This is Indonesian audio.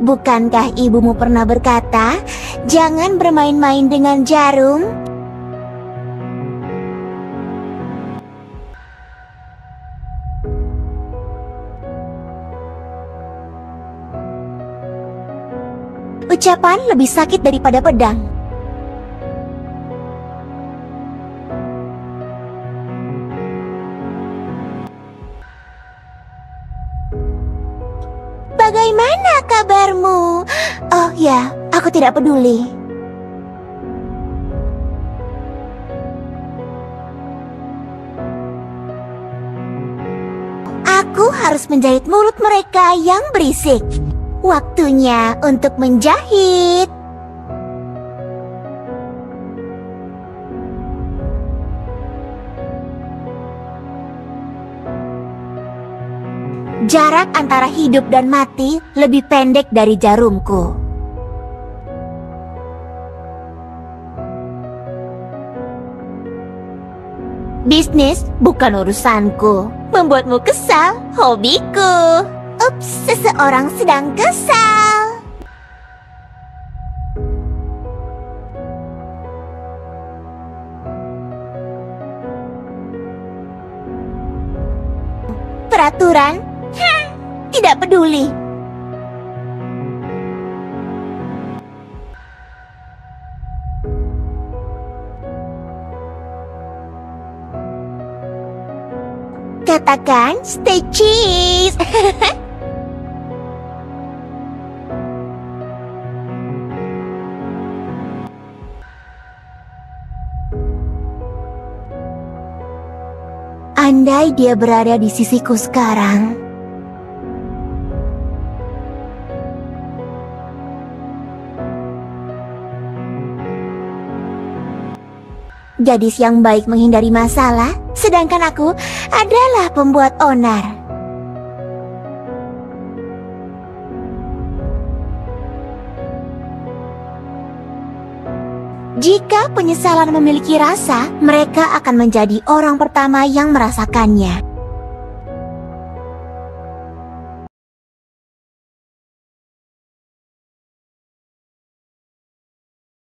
Bukankah ibumu pernah berkata, jangan bermain-main dengan jarum? Ucapan lebih sakit daripada pedang. Bagaimana kabarmu? Oh ya, aku tidak peduli. Aku harus menjahit mulut mereka yang berisik. Waktunya untuk menjahit. Jarak antara hidup dan mati lebih pendek dari jarumku. Bisnis bukan urusanku. Membuatmu kesal, hobiku. Ups, seseorang sedang kesal. Peraturan? Tidak peduli. Katakan stay cheese. Andai dia berada di sisiku sekarang, gadis yang baik menghindari masalah, sedangkan aku adalah pembuat onar. Jika penyesalan memiliki rasa, mereka akan menjadi orang pertama yang merasakannya.